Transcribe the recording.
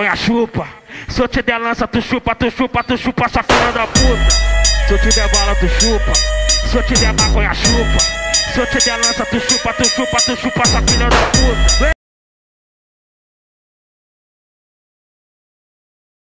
maconha, chupa. Se eu te der lança, tu chupa, tu chupa, tu chupa, sua filha da puta. Se eu te der bala, tu chupa. Se eu te der maconha, chupa. Se eu te der lança, tu chupa, tu chupa, tu chupa, sua.